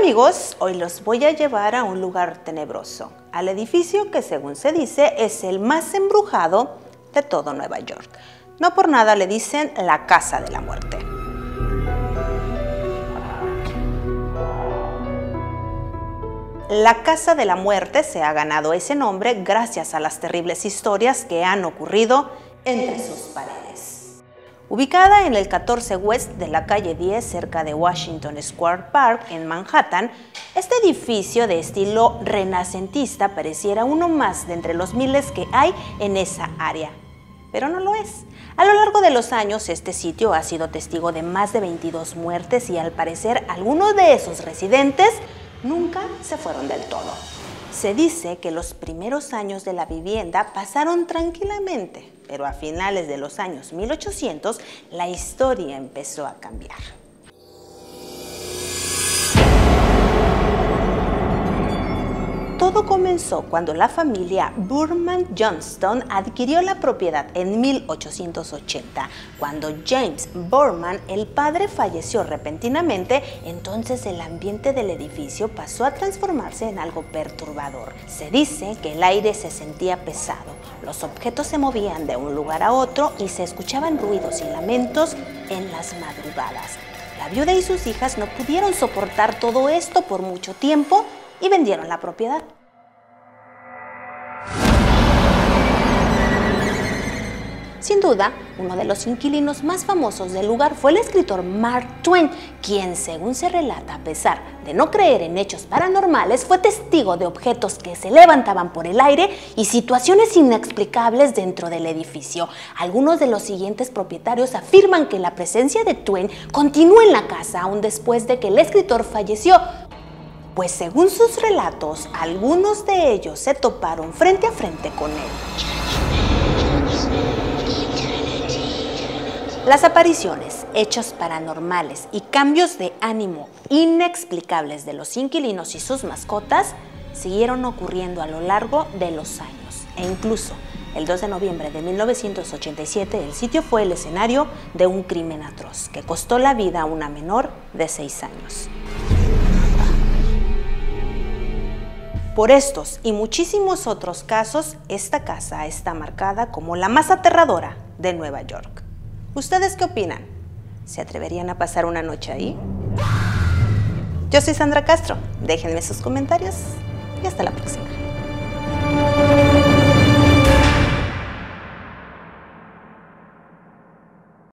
amigos, hoy los voy a llevar a un lugar tenebroso, al edificio que según se dice es el más embrujado de todo Nueva York. No por nada le dicen la Casa de la Muerte. La Casa de la Muerte se ha ganado ese nombre gracias a las terribles historias que han ocurrido entre sus paredes. Ubicada en el 14 West de la calle 10 cerca de Washington Square Park en Manhattan, este edificio de estilo renacentista pareciera uno más de entre los miles que hay en esa área. Pero no lo es. A lo largo de los años, este sitio ha sido testigo de más de 22 muertes y al parecer algunos de esos residentes nunca se fueron del todo. Se dice que los primeros años de la vivienda pasaron tranquilamente, pero a finales de los años 1800 la historia empezó a cambiar. Todo comenzó cuando la familia Burman Johnston adquirió la propiedad en 1880. Cuando James Burman, el padre, falleció repentinamente, entonces el ambiente del edificio pasó a transformarse en algo perturbador. Se dice que el aire se sentía pesado, los objetos se movían de un lugar a otro y se escuchaban ruidos y lamentos en las madrugadas. La viuda y sus hijas no pudieron soportar todo esto por mucho tiempo y vendieron la propiedad. Sin duda, uno de los inquilinos más famosos del lugar fue el escritor Mark Twain, quien, según se relata, a pesar de no creer en hechos paranormales, fue testigo de objetos que se levantaban por el aire y situaciones inexplicables dentro del edificio. Algunos de los siguientes propietarios afirman que la presencia de Twain continúa en la casa aún después de que el escritor falleció, pues según sus relatos, algunos de ellos se toparon frente a frente con él. Las apariciones, hechos paranormales y cambios de ánimo inexplicables de los inquilinos y sus mascotas siguieron ocurriendo a lo largo de los años e incluso el 2 de noviembre de 1987 el sitio fue el escenario de un crimen atroz que costó la vida a una menor de 6 años. Por estos y muchísimos otros casos, esta casa está marcada como la más aterradora de Nueva York. ¿Ustedes qué opinan? ¿Se atreverían a pasar una noche ahí? Yo soy Sandra Castro. Déjenme sus comentarios y hasta la próxima.